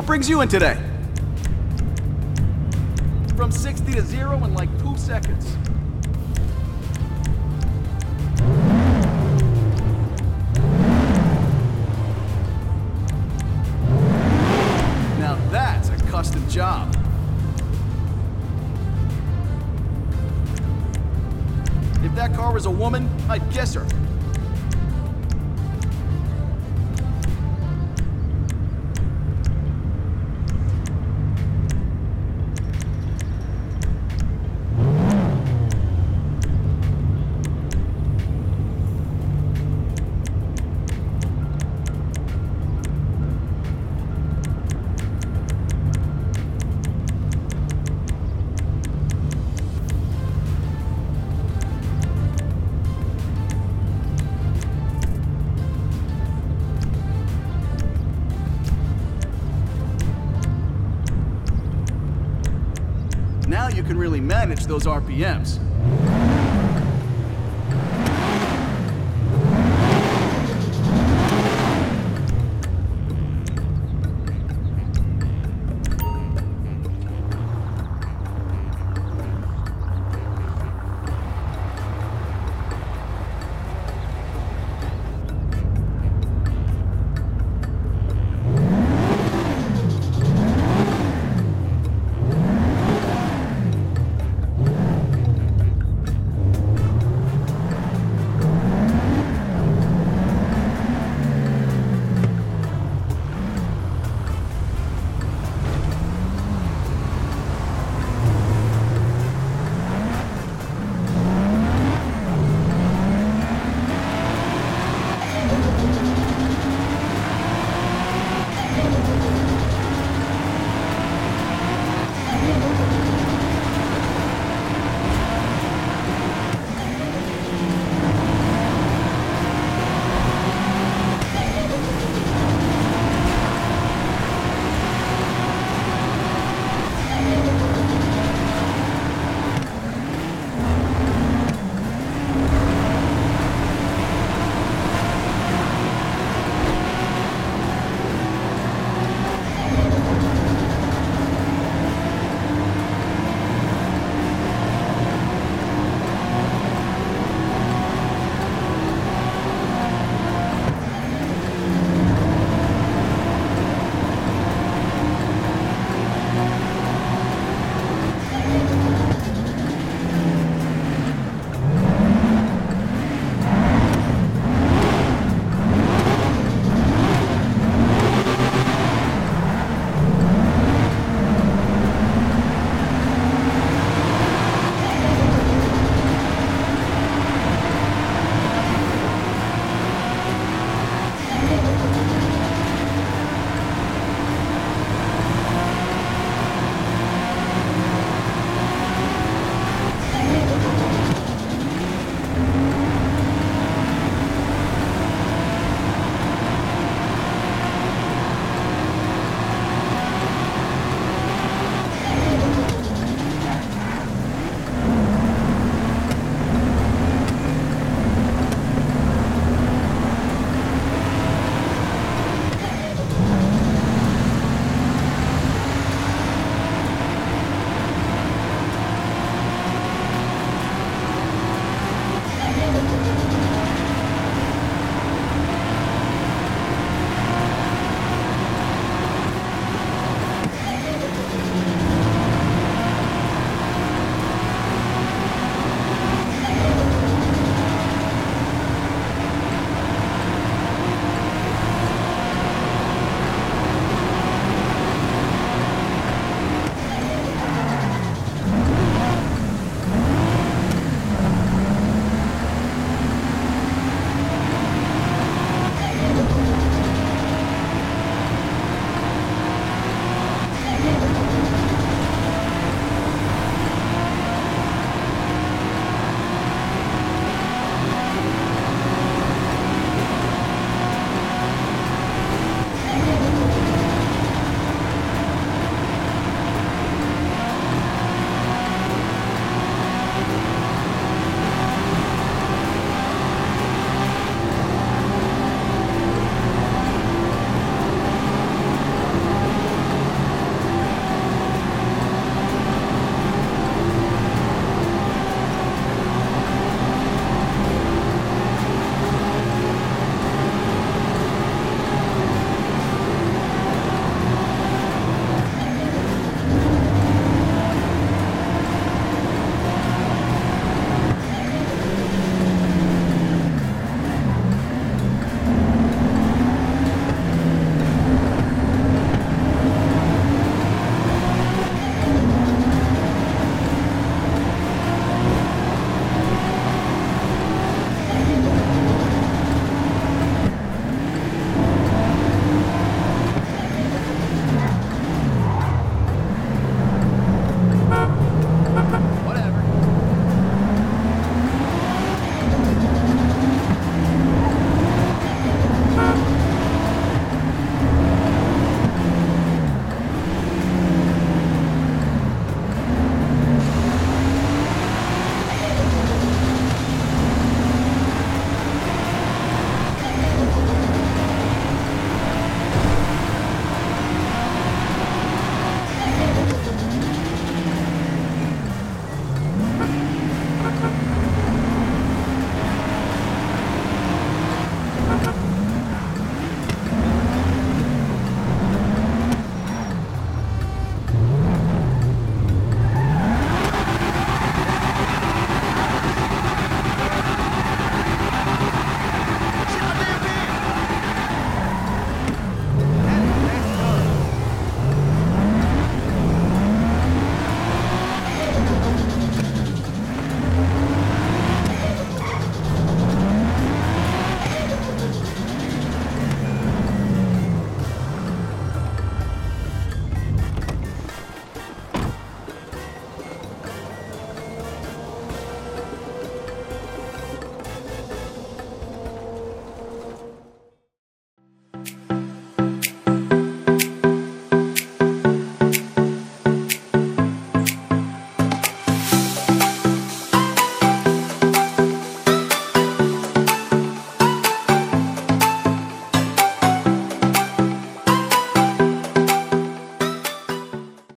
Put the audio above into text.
What brings you in today? From 60 to zero in like two seconds. Now that's a custom job. If that car was a woman, I'd kiss her. Can really manage those RPMs.